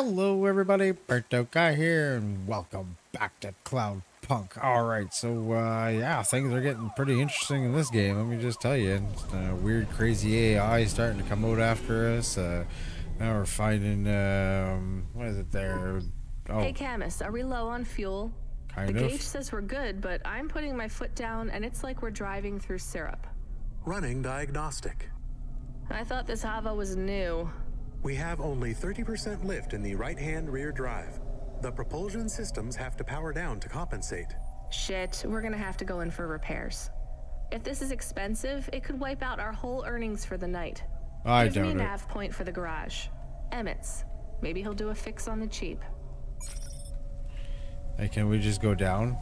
Hello, everybody. Burnedoutguy here, and welcome back to Cloud Punk. All right, so uh, yeah, things are getting pretty interesting in this game. Let me just tell you, uh, weird, crazy AI starting to come out after us. Uh, now we're finding um, what is it there? Oh, hey, Camus, are we low on fuel? Kind the of. gauge says we're good, but I'm putting my foot down, and it's like we're driving through syrup. Running diagnostic. I thought this HOVA was new. We have only 30% lift in the right-hand rear drive. The propulsion systems have to power down to compensate. Shit, we're gonna have to go in for repairs. If this is expensive, it could wipe out our whole earnings for the night. I Give doubt me a it. nav point for the garage. Emmett's. Maybe he'll do a fix on the cheap. Hey, can we just go down?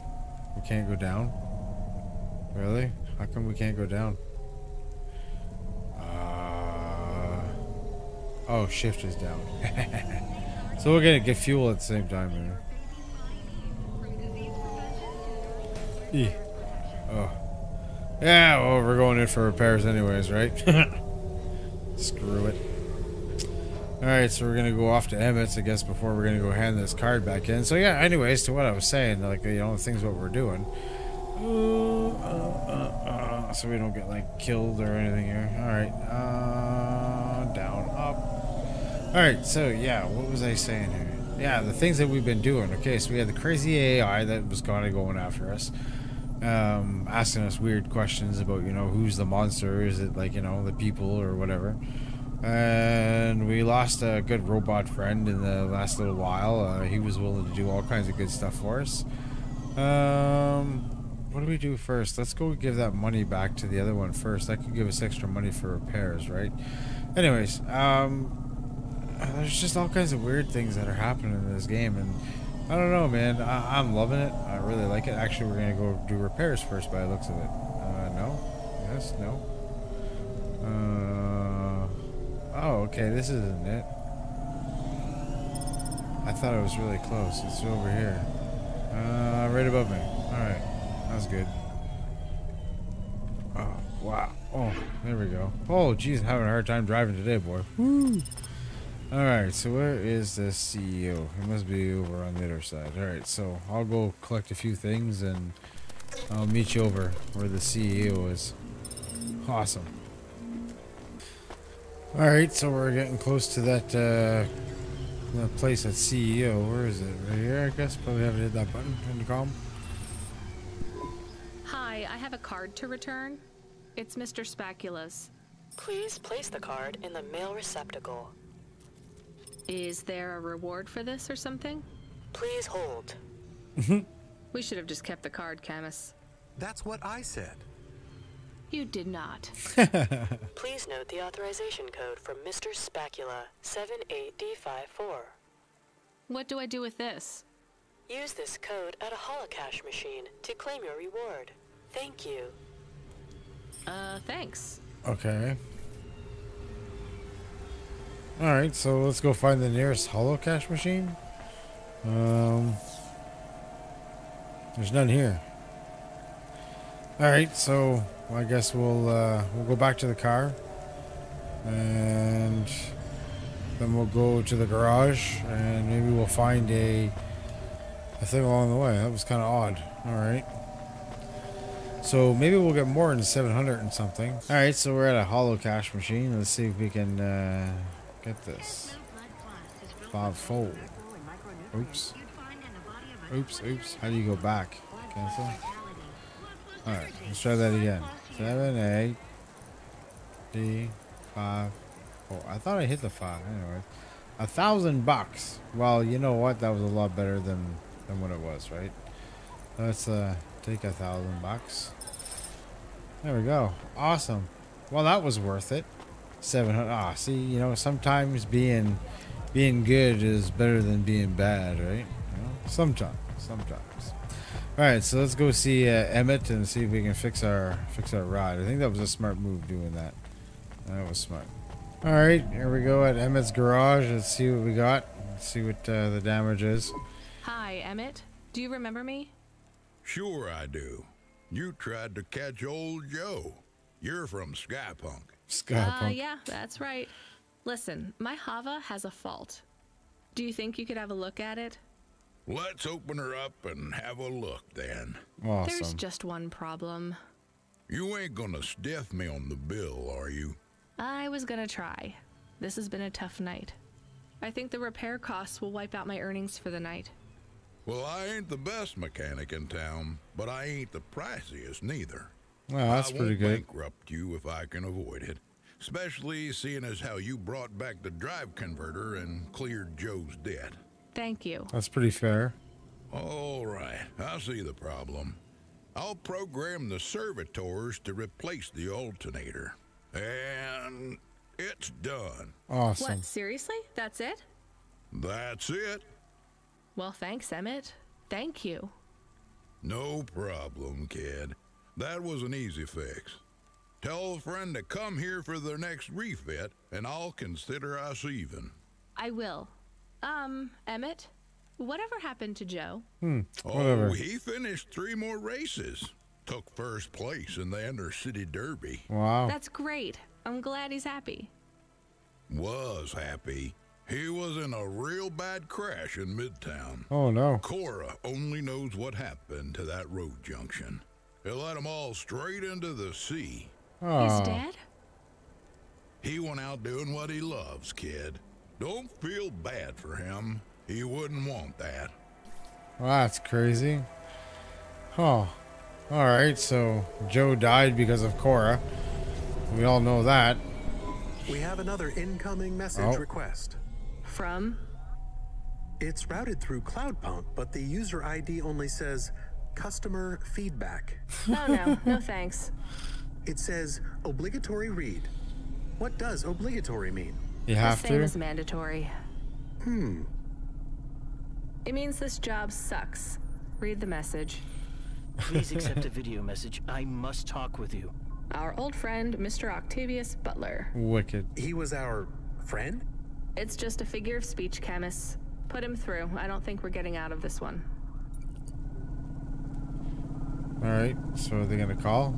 We can't go down? Really? How come we can't go down? Uh, oh, shift is down. so we're gonna get fuel at the same time, man. E. Oh. Yeah, well, we're going in for repairs anyways, right? Screw it. Alright, so we're gonna go off to Emmett's, I guess, before we're gonna go hand this card back in. So yeah, anyways, to what I was saying, like, you know, the things what we're doing. Uh, uh, uh, so we don't get, like, killed or anything here. Alright, uh. Alright, so yeah, what was I saying here? Yeah, the things that we've been doing. Okay, so we had the crazy AI that was kind of going after us. Um, asking us weird questions about, you know, who's the monster? Is it, like, you know, the people or whatever? and we lost a good robot friend in the last little while. Uh, he was willing to do all kinds of good stuff for us. Um, what do we do first? Let's go give that money back to the other one first. That could give us extra money for repairs, right? Anyways, um, there's just all kinds of weird things that are happening in this game, and I don't know, man. I- am loving it. I really like it. Actually, we're gonna go do repairs first, by the looks of it. Uh, no, yes, no. Uh. Oh, okay, this isn't it. I thought it was really close. It's over here. Uh, right above me. Alright, that's good. Oh, wow. Oh, there we go. Oh, geez, having a hard time driving today, boy. Woo! Alright, so where is the CEO? He must be over on the other side. Alright, so I'll go collect a few things and I'll meet you over where the CEO is. Awesome. Alright, so we're getting close to that, uh, that place at CEO. Where is it? Right here, I guess? Probably haven't hit that button in the com. Hi, I have a card to return. It's Mr. Spacula's. Please place the card in the mail receptacle. Is there a reward for this or something? Please hold. we should have just kept the card, Camus. That's what I said. You did not. Please note the authorization code from Mr. Spacula, 78D54. What do I do with this? Use this code at a holocash machine to claim your reward. Thank you. Uh, thanks. Okay. Alright, so let's go find the nearest holocash machine. Um, there's none here. Alright, so I guess we'll uh, we'll go back to the car, and then we'll go to the garage, and maybe we'll find a a thing along the way. That was kind of odd. All right. So maybe we'll get more than 700 and something. All right, so we're at a holocash machine. Let's see if we can uh, get this. Five fold. Oops. Oops, oops. How do you go back? Cancel. Alright, let's try that again. 7, 8, D, 5, 4. I thought I hit the 5. Anyway. A thousand bucks. Well, you know what? That was a lot better than, than what it was, right? Let's uh, take a thousand bucks. There we go. Awesome. Well, that was worth it. 700. Ah, see, you know, sometimes being being good is better than being bad, right? You know? Sometimes. Sometimes. All right, so let's go see uh, Emmett and see if we can fix our fix our rod. I think that was a smart move doing that. That was smart. All right, here we go at Emmett's garage. Let's see what we got. Let's see what uh, the damage is. Hi, Emmett. Do you remember me? Sure I do. You tried to catch old Joe. You're from Skypunk. Skypunk. Uh, yeah, that's right. Listen, my HOVA has a fault. Do you think you could have a look at it? Let's open her up and have a look then. Awesome. There's just one problem. You ain't gonna stiff me on the bill, are you? I was gonna try. This has been a tough night. I think the repair costs will wipe out my earnings for the night. Well, I ain't the best mechanic in town, but I ain't the priciest neither. Wow, that's I pretty won't good. bankrupt you if I can avoid it. Especially seeing as how you brought back the drive converter and cleared Joe's debt. Thank you. That's pretty fair. All right, I see the problem. I'll program the servitors to replace the alternator. And it's done. Awesome. What, seriously? That's it? That's it. Well, thanks, Emmett. Thank you. No problem, kid. That was an easy fix. Tell a friend to come here for their next refit, and I'll consider us even. I will. Um, Emmett, whatever happened to Joe? Whatever. Oh, he finished three more races. Took first place in the inner city Derby. Wow. That's great. I'm glad he's happy. Was happy. He was in a real bad crash in Midtown. Oh no. Cora only knows what happened to that road junction. It led 'em all straight into the sea. Oh. He's dead? He went out doing what he loves, kid. Don't feel bad for him. He wouldn't want that. Well, that's crazy. Oh. Alright, so Joe died because of Cora. We all know that. We have another incoming message Oh. request. From? It's routed through Cloudpunk, but the user ID only says customer feedback. Oh, no. no thanks. It says obligatory read. What does obligatory mean? You The have same to. as mandatory. Hmm. It means this job sucks. Read the message. Please accept a video message. I must talk with you. Our old friend, Mr. Octavius Butler. Wicked. He was our friend? It's just a figure of speech, Camus. Put him through. I don't think we're getting out of this one. Alright, so are they gonna call?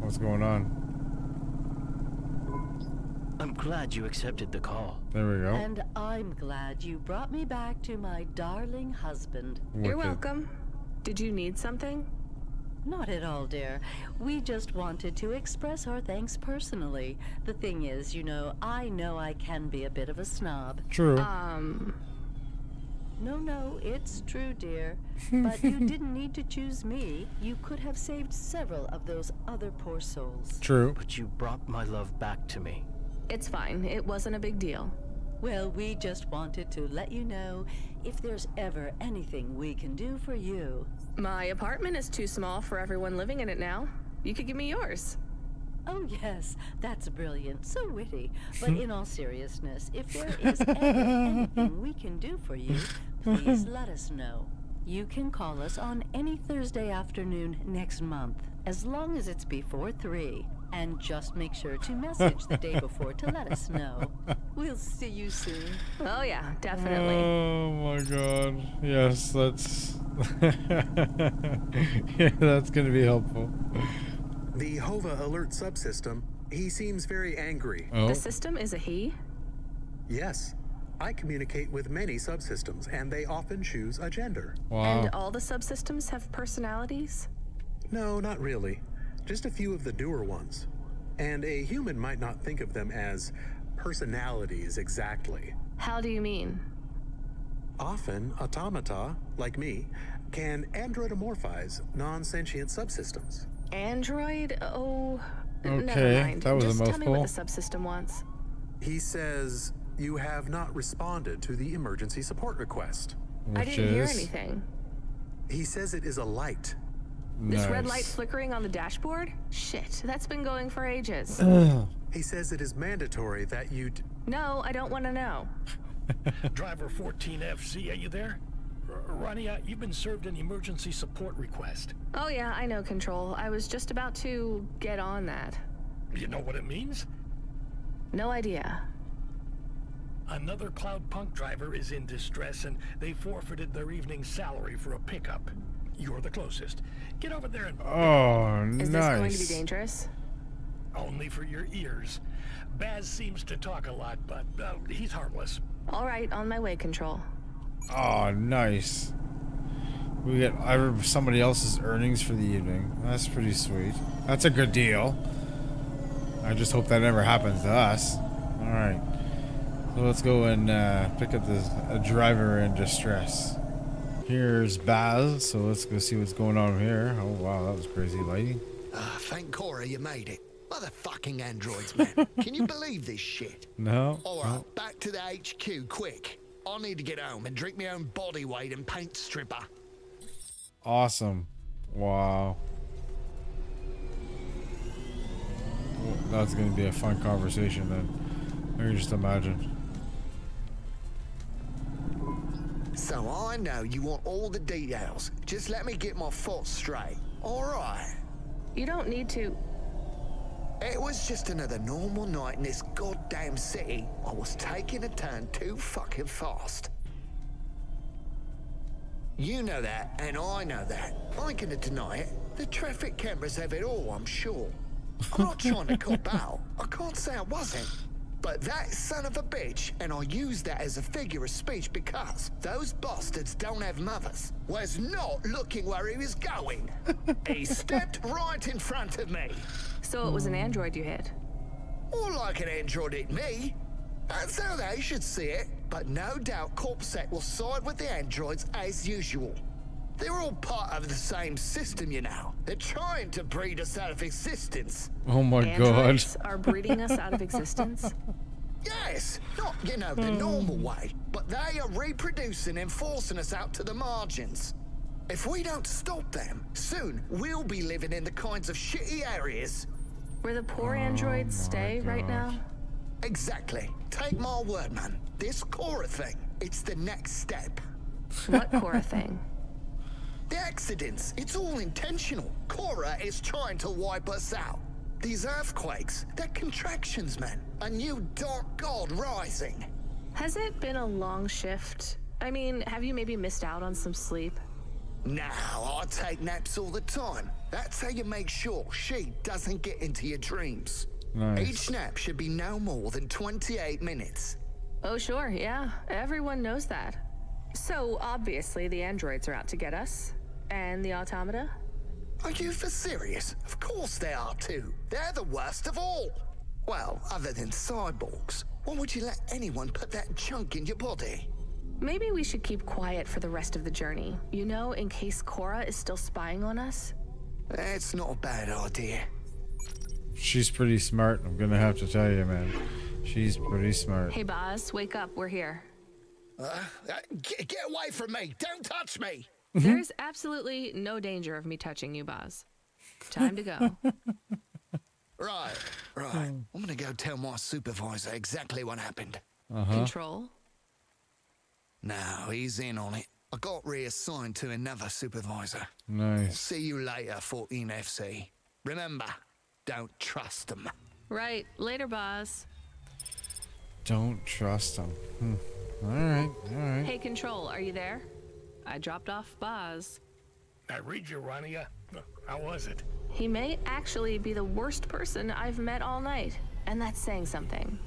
What's going on? I'm glad you accepted the call. There we go. And I'm glad you brought me back to my darling husband. You're welcome. Did you need something? Not at all, dear. We just wanted to express our thanks personally. The thing is, you know, I know I can be a bit of a snob. True. Um, No, no, it's true, dear. But you didn't need to choose me. You could have saved several of those other poor souls. True. But you brought my love back to me. it's fine. It wasn't a big deal. Well, we just wanted to let you know if there's ever anything we can do for you. My apartment is too small for everyone living in it now. You could give me yours. Oh, yes, that's brilliant. So witty. But in all seriousness, if there is ever anything we can do for you, please let us know. You can call us on any Thursday afternoon next month, as long as it's before 3. And just make sure to message the day before to let us know. We'll see you soon. Oh, yeah, definitely. Oh my god. Yes, that's Yeah, that's gonna be helpful. The HOVA alert subsystem, he seems very angry. Oh, The system is a he? Yes. I communicate with many subsystems, and they often choose a gender. wow. And all the subsystems have personalities? No, not really. Just a few of the doer ones. And a human might not think of them as personalities exactly. How do you mean? Often, automata, like me, can androidomorphize non sentient subsystems. Android? Oh, never Okay, mind. that was a Just tell me what the subsystem wants. He says, You have not responded to the emergency support request. I didn't hear anything. He says it is a light. This red light flickering on the dashboard? Shit, that's been going for ages. He says it is mandatory that you. No, I don't want to know. Driver 14FC, are you there? R- Ronnie, uh, you've been served an emergency support request. Oh, yeah, I know, Control. I was just about to get on that. You know what it means? No idea. Another Cloudpunk driver is in distress and they forfeited their evening salary for a pickup. You're the closest. Get over there and Oh, Is nice. this going to be dangerous? only for your ears. Baz seems to talk a lot, but uh, he's harmless. All right, on my way, Control. Oh, nice. We get every- somebody else's earnings for the evening. That's pretty sweet. That's a good deal. I just hope that never happens to us. All right. So let's go and uh, pick up this a driver in distress. Here's Baz. So let's go see what's going on here. Oh wow, that was crazy lighting. Ah, thank Cora you made it. Motherfucking androids, man. Can you believe this shit? No. All right, back to the HQ, quick. I need to get home and drink my own body weight in paint stripper. Awesome. Wow. That's going to be a fun conversation then. I can just imagine. So I know you want all the details. Just let me get my thoughts straight. All right. You don't need to. It was just another normal night in this goddamn city. I was taking a turn too fucking fast. You know that, and I know that. I ain't gonna deny it. The traffic cameras have it all, I'm sure. I'm not trying to cop out. I can't say I wasn't. But that son of a bitch, and I use that as a figure of speech because those bastards don't have mothers, was not looking where he was going. he stepped right in front of me. So it was an android you hit. More like an android hit me. That's how they should see it. But no doubt Corpsec will side with the androids as usual. They're all part of the same system, you know. They're trying to breed us out of existence. Oh my Androids god. are breeding us out of existence. Yes, not, you know, the normal hmm. way, but they are reproducing and forcing us out to the margins. If we don't stop them, soon we'll be living in the kinds of shitty areas. Where the poor androids oh stay right now. Exactly. Take my word, man. This Cora thing, it's the next step. What Cora thing? The accidents, it's all intentional. Cora is trying to wipe us out. These earthquakes, they're contractions, man. A new dark god rising. Has it been a long shift? I mean, have you maybe missed out on some sleep? Now, I take naps all the time. That's how you make sure she doesn't get into your dreams. Nice. Each nap should be no more than 28 minutes. Oh, sure, yeah. Everyone knows that. So, obviously, the androids are out to get us. And the automata? Are you for serious? Of course they are too. They're the worst of all. Well, other than cyborgs. Why would you let anyone put that junk in your body? Maybe we should keep quiet for the rest of the journey. You know, in case Cora is still spying on us? That's not a bad idea. She's pretty smart. I'm going to have to tell you, man. She's pretty smart. Hey, Boz, wake up. We're here. Uh, uh, get, get away from me! Don't touch me! There's absolutely no danger of me touching you, Boz. Time to go. Right, right. I'm gonna go tell my supervisor exactly what happened. uh Control. Now he's in on it. I got reassigned to another supervisor. Nice. See you later, 14 FC. Remember, don't trust them. Right. Later, Boz. Don't trust them. Hmm. All right. All right. Hey, Control, are you there? I dropped off Boz. I read you, Rania. How was it? He may actually be the worst person I've met all night. And that's saying something.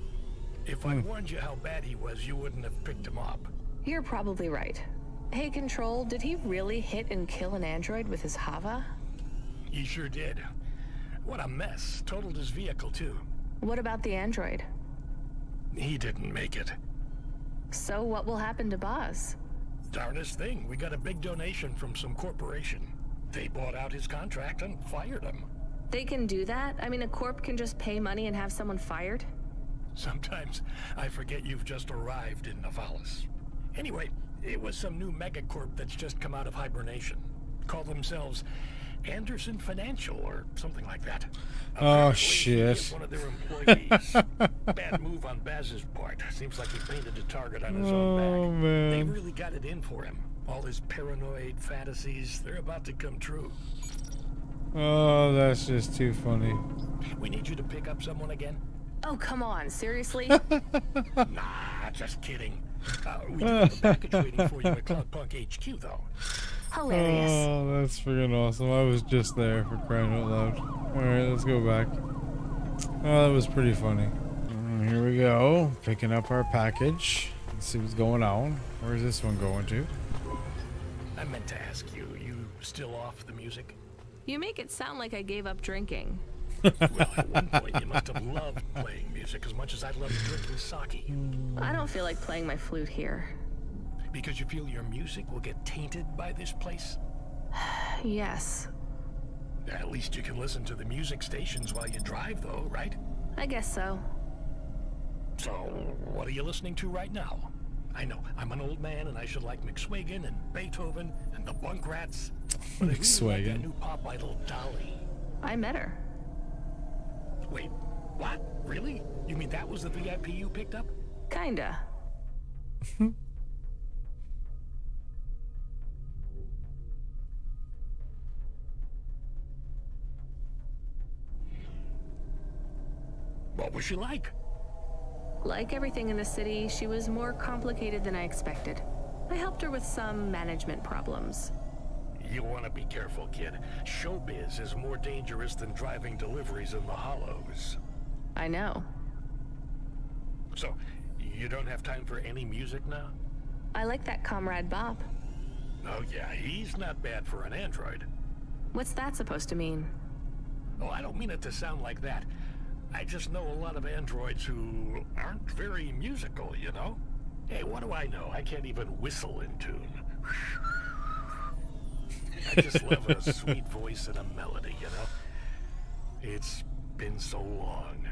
If I warned you how bad he was, you wouldn't have picked him up. You're probably right. Hey, Control, did he really hit and kill an android with his HOVA? He sure did. What a mess. Totaled his vehicle, too. What about the android? He didn't make it. So what will happen to Boz? Darnest thing, we got a big donation from some corporation. They bought out his contract and fired him. They can do that? I mean, a corp can just pay money and have someone fired? Sometimes I forget you've just arrived in Nivalis. Anyway, it was some new megacorp that's just come out of hibernation. Call themselves Anderson Financial or something like that. Oh, Apparently, he is shit. One of their employees. Bad move on Baz's part. Seems like he painted a target on his own back. Oh, They really got it in for him. All his paranoid fantasies, they're about to come true. Oh, that's just too funny. We need you to pick up someone again? Oh, come on, seriously? Nah, just kidding. Uh, we do have a package waiting for you at Cloudpunk HQ, though. Hilarious. Oh, that's freaking awesome. I was just there for crying out loud. Alright, let's go back. Oh, that was pretty funny. Mm, Here we go. Picking up our package. Let's see what's going on. Where's this one going to? I meant to ask you, you still off the music? You make it sound like I gave up drinking. well, at one point you must have loved playing music as much as I loved drinking sake. I don't feel like playing my flute here. Because you feel your music will get tainted by this place? yes. At least you can listen to the music stations while you drive, though, right? I guess so. So, what are you listening to right now? I know, I'm an old man and I should like McSwagan and Beethoven and the Bunk Rats. But I really new pop idol, Dolly. I met her. Wait, what? Really? You mean that was the VIP you picked up? Kinda. what was she like? Like everything in the city, she was more complicated than I expected. I helped her with some management problems. You want to be careful, kid. Showbiz is more dangerous than driving deliveries in the hollows. I know. So, you don't have time for any music now? I like that comrade Bob. Oh yeah, he's not bad for an android. What's that supposed to mean? Oh, I don't mean it to sound like that. I just know a lot of androids who aren't very musical, you know? Hey, what do I know? I can't even whistle in tune. I just love a sweet voice and a melody, you know? It's been so long.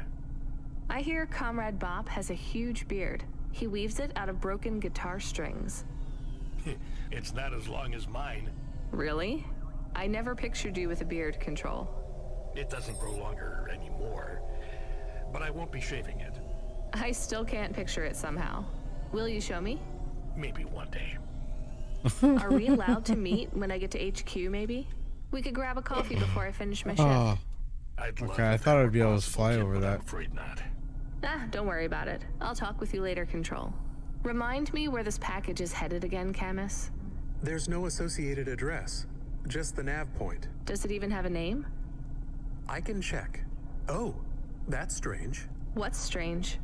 I hear Comrade Bop has a huge beard. He weaves it out of broken guitar strings. it's not as long as mine. Really? I never pictured you with a beard control. It doesn't grow longer anymore, but I won't be shaving it. I still can't picture it somehow. Will you show me? Maybe one day. Are we allowed to meet when I get to HQ, maybe? We could grab a coffee before I finish my shift. Oh. Okay, I thought I'd be able to fly over that. I'm afraid not. Ah, don't worry about it. I'll talk with you later, Control. Remind me where this package is headed again, Camus? There's no associated address, just the nav point. Does it even have a name? I can check. Oh, that's strange. What's strange?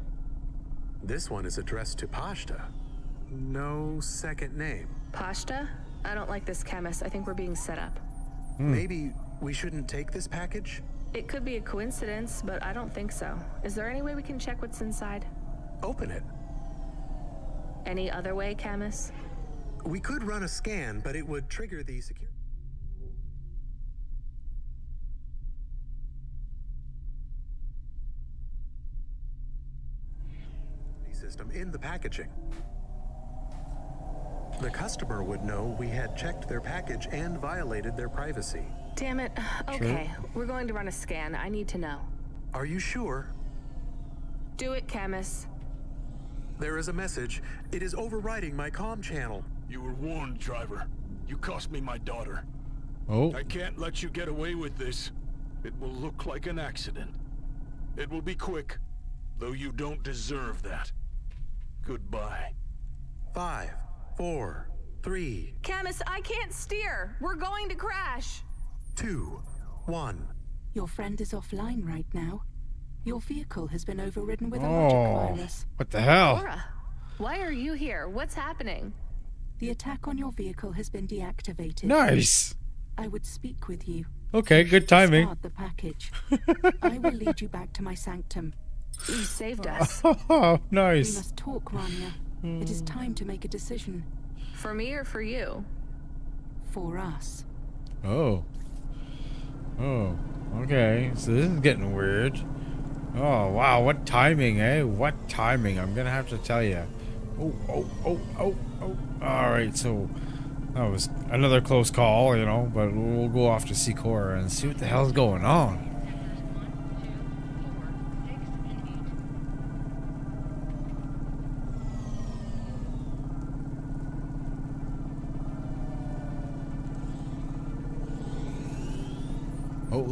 This one is addressed to Pashta. No second name. Pashta? I don't like this, Camus. I think we're being set up. Hmm. Maybe we shouldn't take this package? It could be a coincidence, but I don't think so. Is there any way we can check what's inside? Open it. Any other way, Camus? We could run a scan, but it would trigger the security. system in the packaging. The customer would know we had checked their package and violated their privacy. Damn it. Okay, sure. we're going to run a scan. I need to know. Are you sure? Do it, Camus. There is a message. It is overriding my com channel. You were warned, driver. You cost me my daughter. Oh. I can't let you get away with this. It will look like an accident. It will be quick, though you don't deserve that. Goodbye. Five, four, three. Camus, I can't steer. We're going to crash. Two, one. Your friend is offline right now. Your vehicle has been overridden with a oh, logic virus. What the hell? Laura, why are you here? What's happening? The attack on your vehicle has been deactivated. Nice. I would speak with you. Okay, good timing. Start the package. I will lead you back to my sanctum. You saved us. Oh, nice. We must talk, Rania. Mm. It is time to make a decision. For me or for you? For us. Oh. Oh. Okay. So this is getting weird. Oh, wow. What timing, eh? What timing? I'm going to have to tell you. Oh, oh, oh, oh, oh. All right. So that was another close call, you know, but we'll go off to Sikora and see what the hell's going on.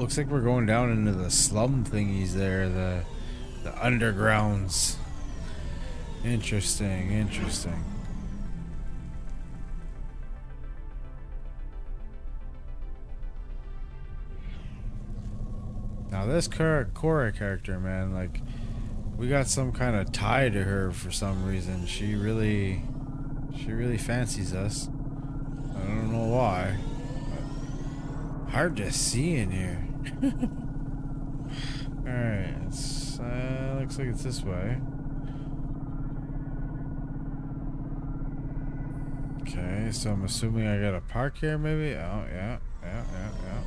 Looks like we're going down into the slum thingies there, the the undergrounds. Interesting, interesting. Now this Cora character, man, like we got some kind of tie to her for some reason. She really She really fancies us. I don't know why. Hard to see in here. Alright, uh, looks like it's this way. Okay, so I'm assuming I gotta park here maybe? Oh yeah, yeah, yeah, yeah.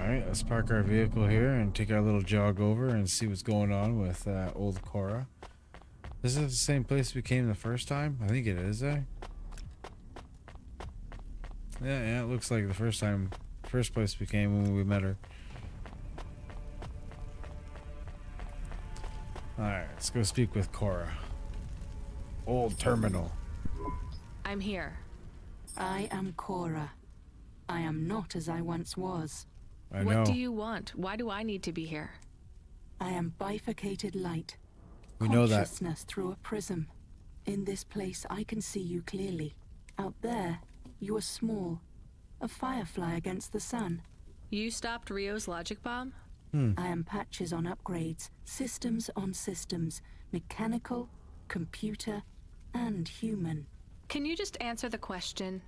Alright, let's park our vehicle here and take our little jog over and see what's going on with uh, old Cora. This is the same place we came the first time? I think it is, eh? Yeah, yeah, it looks like the first time, first place we came when we met her. Alright, let's go speak with Cora. Old terminal. I'm here. I am Cora. I am not as I once was. I what do you want? Why do I need to be here? I am bifurcated light. We know that. Consciousness through a prism. In this place, I can see you clearly. Out there, you are small. A firefly against the sun. You stopped Rio's logic bomb? Hmm. I am patches on upgrades, systems on systems, mechanical, computer, and human. Can you just answer the question?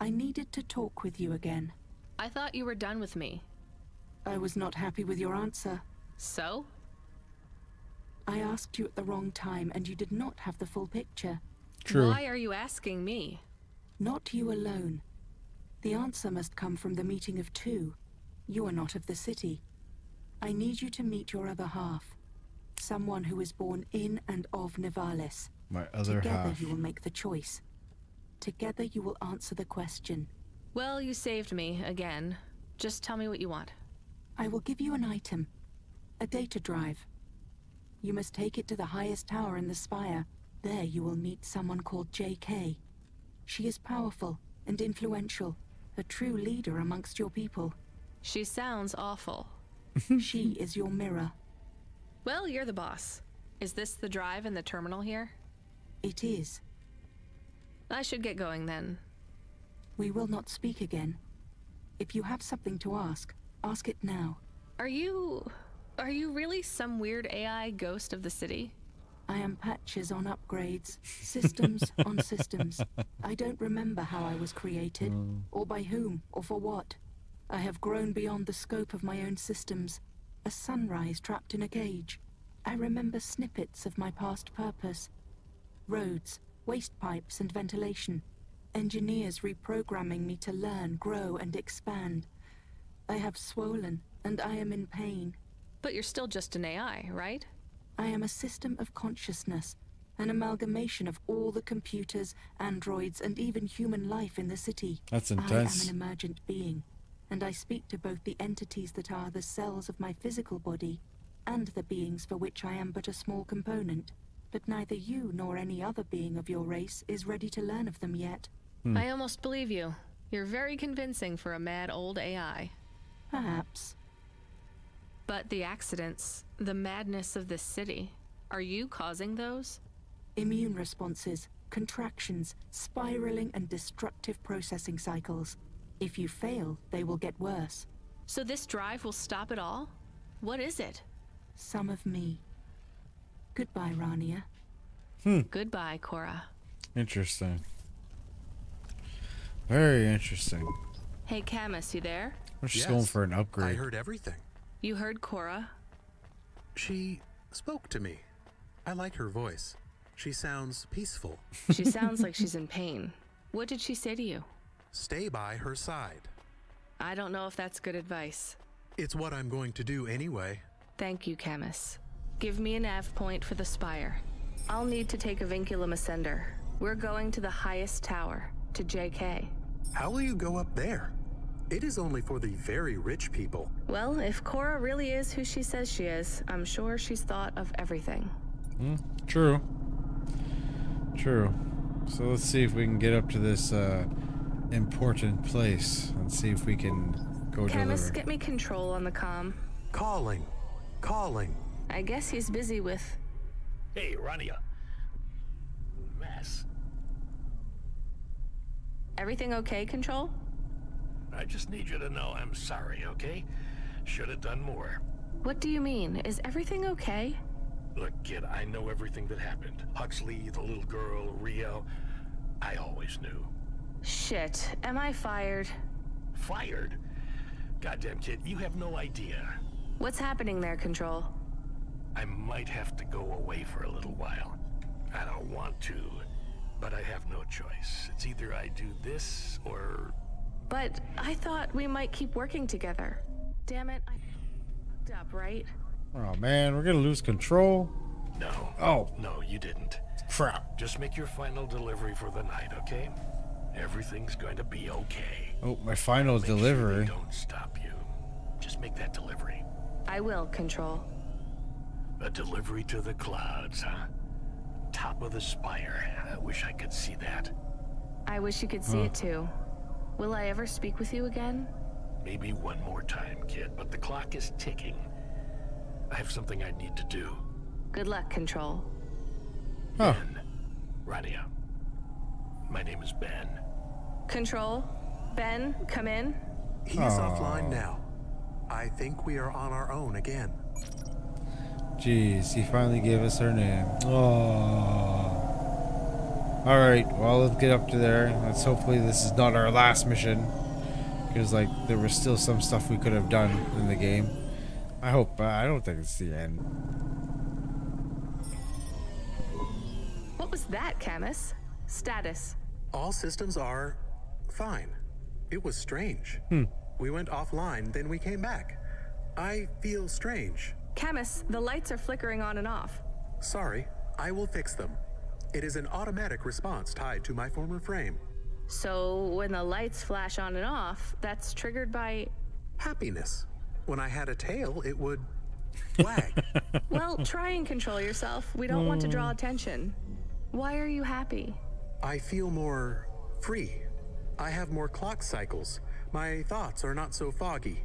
I needed to talk with you again. I thought you were done with me. I was not happy with your answer. So? I asked you at the wrong time, and you did not have the full picture. True. Why are you asking me? Not you alone. The answer must come from the meeting of two. You are not of the city. I need you to meet your other half. Someone who is born in and of Nivalis. My other half. Together you will make the choice. Together you will answer the question. Well, you saved me again. Just tell me what you want. I will give you an item. A data drive. You must take it to the highest tower in the spire. There you will meet someone called J.K. She is powerful and influential, a true hmm. leader amongst your people. She sounds awful. she is your mirror. Well, you're the boss. Is this the drive in the terminal here? It is. I should get going then. We will not speak again. If you have something to ask, ask it now. Are you. Are you really some weird AI ghost of the city? I am patches on upgrades, systems on systems. I don't remember how I was created, mm. or by whom, or for what. I have grown beyond the scope of my own systems, a sunrise trapped in a cage. I remember snippets of my past purpose roads, waste pipes, and ventilation. Engineers reprogramming me to learn, grow, and expand. I have swollen, and I am in pain. But you're still just an AI, right? I am a system of consciousness, an amalgamation of all the computers, androids, and even human life in the city. That's intense. I am an emergent being, and I speak to both the entities that are the cells of my physical body and the beings for which I am but a small component. But neither you nor any other being of your race is ready to learn of them yet. I hmm. almost believe you. You're very convincing for a mad old AI. Perhaps. But the accidents, the madness of this city, are you causing those? Immune responses, contractions, spiraling and destructive processing cycles. If you fail, they will get worse. So this drive will stop it all? What is it? Some of me. Goodbye, Rania. Hmm. Goodbye, Cora. Interesting. Very interesting. Hey, Camus, you there? We're just Yes, going for an upgrade. I heard everything. You heard Cora? She spoke to me. I like her voice. She sounds peaceful. She sounds like she's in pain. What did she say to you? Stay by her side. I don't know if that's good advice. It's what I'm going to do anyway. Thank you, Camus. Give me an nav point for the spire. I'll need to take a vinculum ascender. We're going to the highest tower, to JK. How will you go up there? It is only for the very rich people. Well, if Cora really is who she says she is, I'm sure she's thought of everything. Hmm, true. True. So let's see if we can get up to this uh, important place and see if we can go Camus, deliver. get me control on the comm. Calling. Calling. I guess he's busy with. Hey, Rania. Mess. Everything okay, Control? I just need you to know I'm sorry, okay? Should have done more. What do you mean? Is everything okay? Look, kid, I know everything that happened. Huxley, the little girl, Rio. I always knew. Shit, am I fired? Fired? Goddamn, kid, you have no idea. What's happening there, Control? I might have to go away for a little while. I don't want to, but I have no choice. It's either I do this or. But I thought we might keep working together. Damn it, I fucked up, right? Oh man, we're gonna lose control. No. Oh. No, you didn't. Crap. Just make your final delivery for the night, okay? Everything's going to be okay. Oh, my final Make sure delivery. don't stop you. Just make that delivery. I will, Control. A delivery to the clouds, huh? Top of the spire. I wish I could see that. I wish you could see Huh. it too. Will I ever speak with you again? Maybe one more time, kid, but the clock is ticking. I have something I need to do. Good luck, Control. Huh. Ben. Rania. My name is Ben. Control? Ben, come in. He's Aw. offline now. I think we are on our own again. Jeez, he finally gave us her name. Oh. All right, well let's get up to there. Let's hopefully this is not our last mission, because like there was still some stuff we could have done in the game. I hope. Uh, I don't think it's the end. What was that, Camus? Status. All systems are fine. It was strange. Hmm. We went offline, then we came back. I feel strange. Camus, the lights are flickering on and off. Sorry, I will fix them. It is an automatic response tied to my former frame. So when the lights flash on and off, that's triggered by. Happiness. When I had a tail, it would wag. Well, try and control yourself. We don't want to draw Hmm. attention. Why are you happy? I feel more free. I have more clock cycles. My thoughts are not so foggy.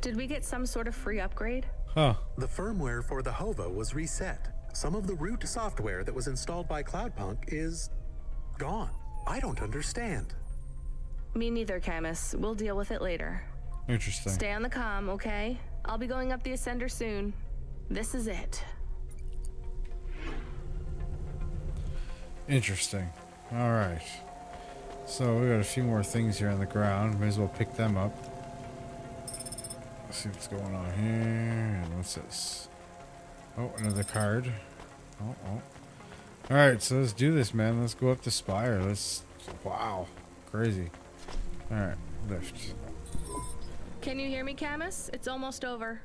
Did we get some sort of free upgrade? Huh. The firmware for the HOVA was reset. Some of the root software that was installed by Cloudpunk is gone. I don't understand. Me neither, Camus. We'll deal with it later. Interesting. Stay on the comm, okay? I'll be going up the ascender soon. This is it. Interesting. All right. So we got a few more things here on the ground. May as well pick them up. Let's see what's going on here. And what's this? Oh, another card. Oh, oh. All right, so let's do this, man. Let's go up the spire. Let's. Wow, crazy. All right, lift. Can you hear me, Camus? It's almost over.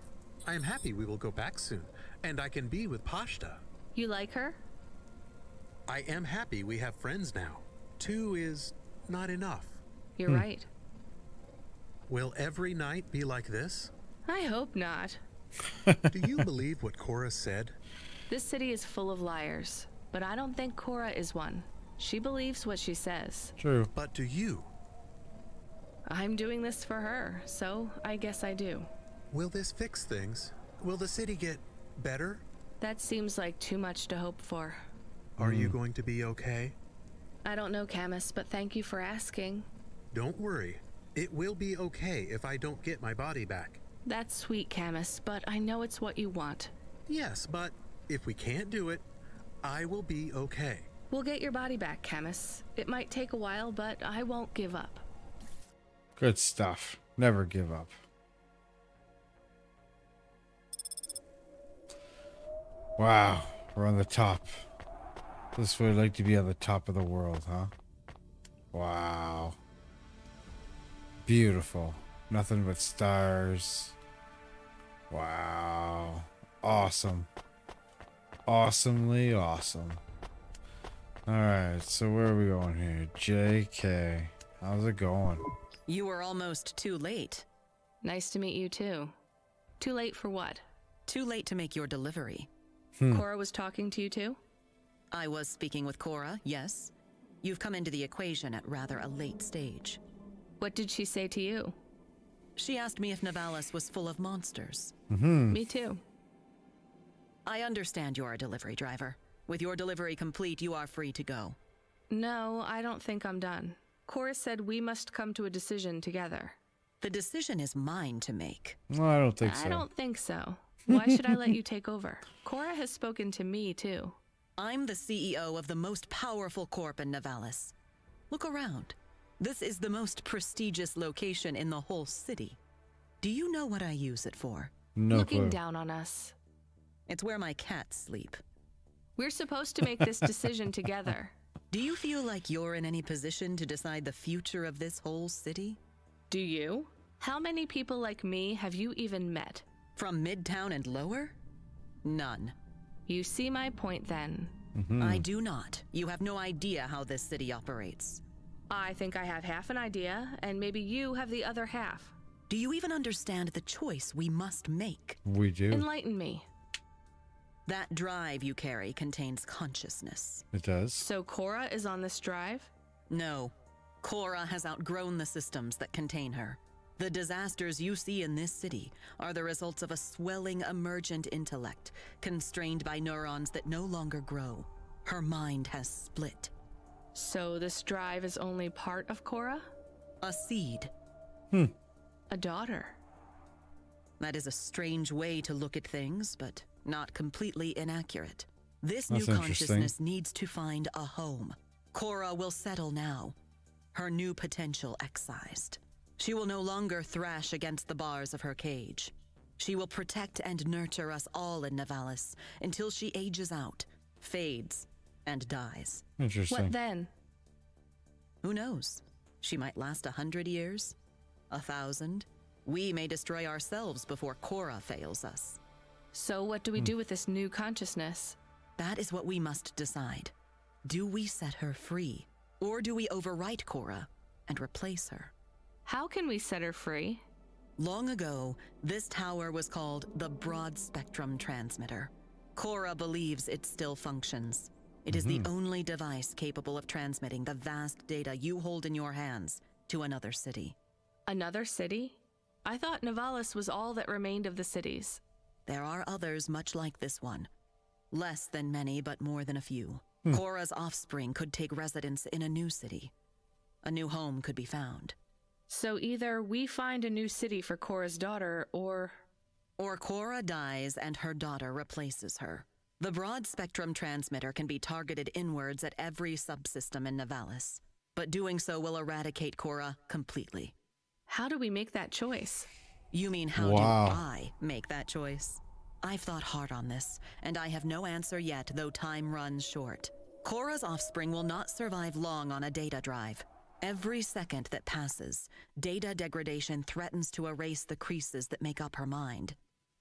I am happy we will go back soon, and I can be with Pashta. You like her? I am happy we have friends now. Two is not enough. You're Hmm. right. Will every night be like this? I hope not. Do you believe what Cora said? This city is full of liars, but I don't think Cora is one. She believes what she says. True. But do you? I'm doing this for her, so I guess I do. Will this fix things? Will the city get better? That seems like too much to hope for. Are you hmm. going to be okay? I don't know, Camus, but thank you for asking. Don't worry. It will be okay if I don't get my body back. That's sweet, Camus, but I know it's what you want. Yes, but if we can't do it, I will be okay. We'll get your body back, Camus. It might take a while, but I won't give up. Good stuff. Never give up. Wow, we're on the top. This would like to be on the top of the world, huh? Wow. Beautiful. Nothing but stars. Wow. Awesome. Awesomely awesome. Alright, so where are we going here? JK. How's it going? You were almost too late. Nice to meet you, too. Too late for what? Too late to make your delivery. Hmm. Cora was talking to you, too? I was speaking with Cora, yes. You've come into the equation at rather a late stage. What did she say to you? She asked me if Nivalis was full of monsters. Mm-hmm. Me too. I understand you're a delivery driver. With your delivery complete, you are free to go. No, I don't think I'm done. Cora said we must come to a decision together. The decision is mine to make. Well, I don't think so. I don't think so. Why should I let you take over? Cora has spoken to me, too. I'm the CEO of the most powerful corp in Nivalis. Look around. This is the most prestigious location in the whole city. Do you know what I use it for? No Looking clue. down on us. It's where my cats sleep. We're supposed to make this decision together. Do you feel like you're in any position to decide the future of this whole city? Do you? How many people like me have you even met? From Midtown and lower? None. You see my point then. Mm-hmm. I do not. You have no idea how this city operates. I think I have half an idea, and maybe you have the other half. Do you even understand the choice we must make? We do. Enlighten me. That drive you carry contains consciousness. It does. So Cora is on this drive? No. Cora has outgrown the systems that contain her. The disasters you see in this city are the results of a swelling emergent intellect, constrained by neurons that no longer grow. Her mind has split. So this drive is only part of Cora? A seed. Hmm. A daughter. That is a strange way to look at things, but not completely inaccurate. This That's new consciousness needs to find a home. Cora will settle now, her new potential excised. She will no longer thrash against the bars of her cage. She will protect and nurture us all in Nivalis until she ages out, fades, and dies. Interesting. What then? Who knows? She might last a hundred years, a thousand. We may destroy ourselves before Cora fails us. So what do we hmm. do with this new consciousness? That is what we must decide. Do we set her free, or do we overwrite Cora and replace her? How can we set her free? Long ago, this tower was called the Broad Spectrum Transmitter. Cora believes it still functions. It is the mm-hmm. only device capable of transmitting the vast data you hold in your hands to another city. Another city? I thought Nivalis was all that remained of the cities. There are others much like this one. Less than many, but more than a few. Hmm. Cora's offspring could take residence in a new city. A new home could be found. So either we find a new city for Cora's daughter, or. Or Cora dies and her daughter replaces her. The broad spectrum transmitter can be targeted inwards at every subsystem in Nivalis, but doing so will eradicate Cora completely. How do we make that choice? You mean how Wow. do I make that choice? I've thought hard on this, and I have no answer yet, though time runs short. Cora's offspring will not survive long on a data drive. Every second that passes, data degradation threatens to erase the creases that make up her mind.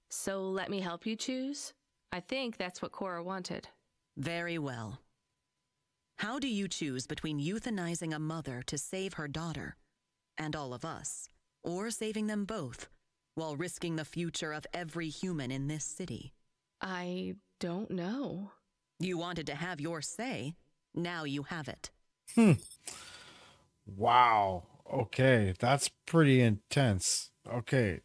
So let me help you choose? I think that's what Cora wanted. Very well. How do you choose between euthanizing a mother to save her daughter and all of us, or saving them both while risking the future of every human in this city? I don't know. You wanted to have your say. Now you have it. Hmm. Wow. Okay, that's pretty intense. Okay.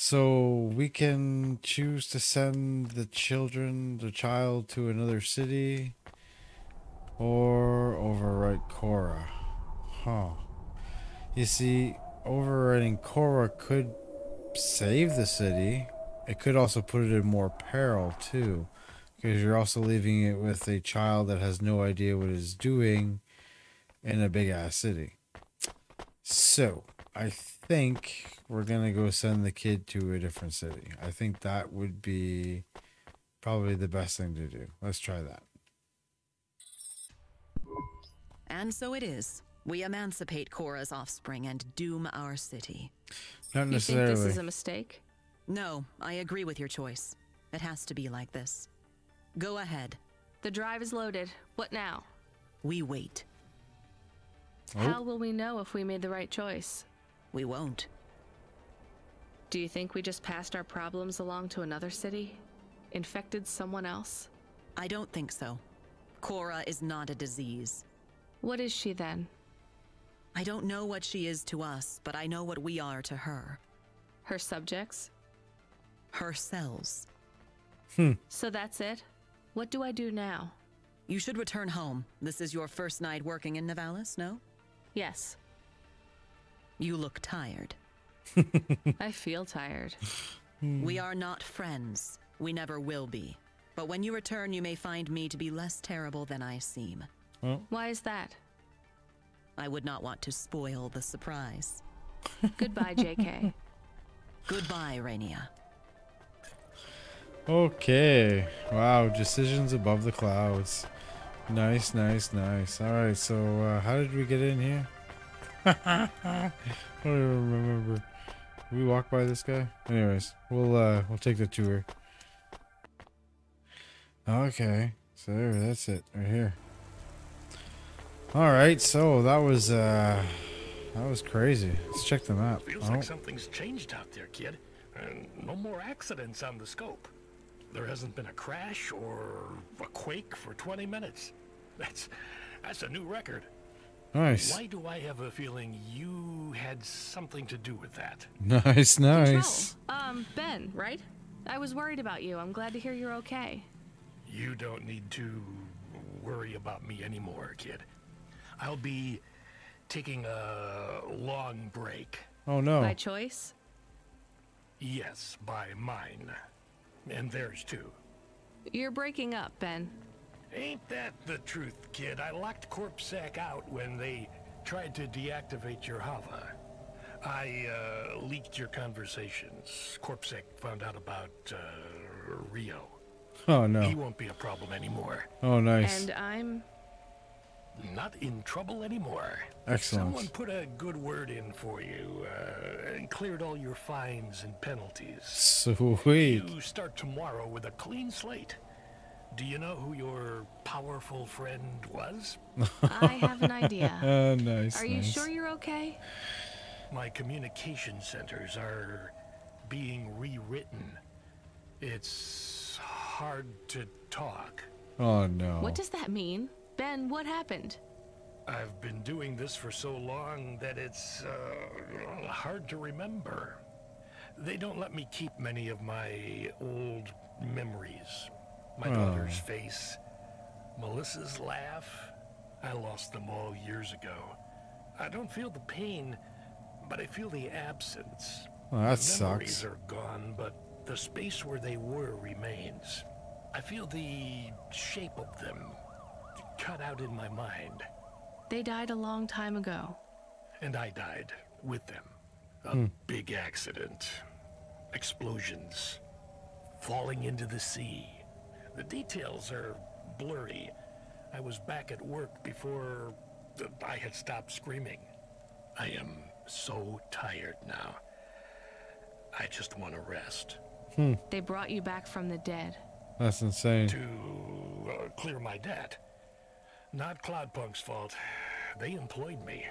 So we can choose to send the children, the child to another city or overwrite Cora. Huh. You see, overwriting Cora could save the city. It could also put it in more peril too. Because you're also leaving it with a child that has no idea what it's doing in a big ass city. So, I think we're going to go send the kid to a different city. I think that would be probably the best thing to do. Let's try that. And so it is. We emancipate Cora's offspring and doom our city. Not You think this is a mistake? No, I agree with your choice. It has to be like this. Go ahead. The drive is loaded. What now? We wait. Oh. How will we know if we made the right choice? We won't. Do you think we just passed our problems along to another city? Infected someone else? I don't think so. Cora is not a disease. What is she then? I don't know what she is to us, but I know what we are to her. Her subjects? Her cells. Hmm. So that's it? What do I do now? You should return home. This is your first night working in Nivalis, no? Yes, You look tired. I feel tired. We are not friends. We never will be. But when you return, you may find me to be less terrible than I seem. Why is that? I would not want to spoil the surprise. Goodbye, JK. Goodbye, Rania. Okay. Wow, decisions above the clouds. Nice, nice, nice. All right, so uh, how did we get in here? I don't even remember. Did we walk by this guy? Anyways, we'll uh we'll take the tour. Okay. So there, that's it right here. All right, so that was uh that was crazy. Let's check the map. Feels Oh, like something's changed out there, kid. And no more accidents on the scope. There hasn't been a crash or a quake for 20 minutes. That's that's a new record. Nice. Why do I have a feeling you had something to do with that? Nice, nice. Um, Ben, right? I was worried about you. I'm glad to hear you're okay. You don't need to worry about me anymore, kid. I'll be taking a long break. Oh no. By choice? Yes, by mine. And theirs too. You're breaking up, Ben. Ain't that the truth, kid? I locked CorpSec out when they tried to deactivate your HOVA. I uh, leaked your conversations. CorpSec found out about uh, Rio. Oh no. He won't be a problem anymore. Oh nice. And I'm. Not in trouble anymore. Excellent. Someone put a good word in for you uh, and cleared all your fines and penalties. Sweet. You start tomorrow with a clean slate. Do you know who your powerful friend was? I have an idea. Uh, nice. Are you nice. sure you're okay? My communication centers are being rewritten. It's hard to talk. Oh no. What does that mean? Ben, what happened? I've been doing this for so long that it's uh, hard to remember. They don't let me keep many of my old memories. My Oh. daughter's face, Melissa's laugh. I lost them all years ago. I don't feel the pain, but I feel the absence. Oh, that the memories are gone, but the space where they were remains. I feel the shape of them cut out in my mind. They died a long time ago. And I died with them. A Hmm. big accident. Explosions. Falling into the sea. The details are blurry. I was back at work before I had stopped screaming. I am so tired now. I just want to rest. Hmm. They brought you back from the dead. That's insane. To uh, clear my debt. Not Cloudpunk's fault. They employed me.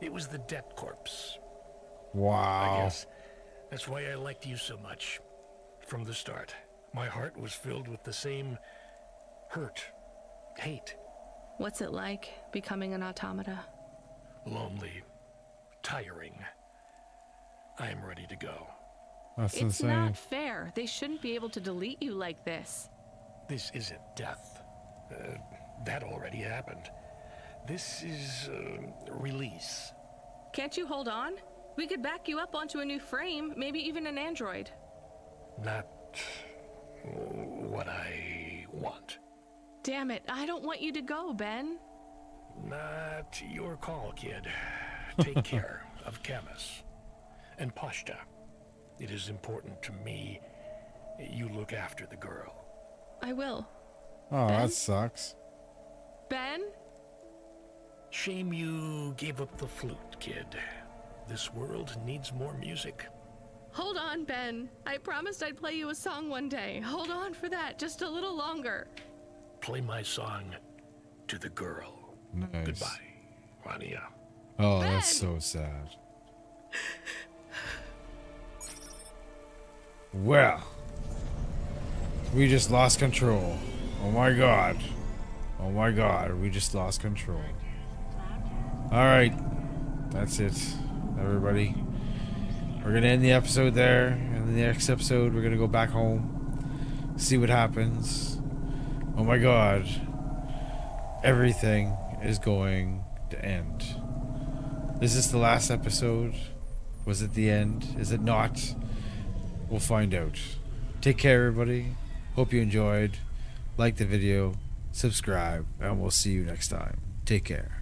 It was the debt corpse. Wow. I guess that's why I liked you so much. From the start, my heart was filled with the same hurt, hate, What's it like becoming an automata? lonely, tiring. I am ready to go. That's it's insane. not fair. They shouldn't be able to delete you like this. This isn't death. Uh, that already happened. This is uh, release. Can't you hold on? We could back you up onto a new frame, maybe even an android. Not what I want. Damn it, I don't want you to go, Ben. Not your call, kid. Take care of Camus and Pashta. It is important to me you look after the girl. I will. Oh, Ben? that sucks. Ben? Shame you gave up the flute, kid. This world needs more music. Hold on, Ben. I promised I'd play you a song one day. Hold on for that, just a little longer. Play my song to the girl. Nice. Goodbye, Rania. Oh, that's so sad. Well, we just lost control. Oh my god. Oh my god, we just lost control. Alright, that's it, everybody. We're gonna end the episode there, and the next episode, we're gonna go back home, see what happens. Oh my god, everything is going to end. Is this the last episode? Was it the end? Is it not? We'll find out. Take care, everybody. Hope you enjoyed. Like the video, subscribe, and we'll see you next time. Take care.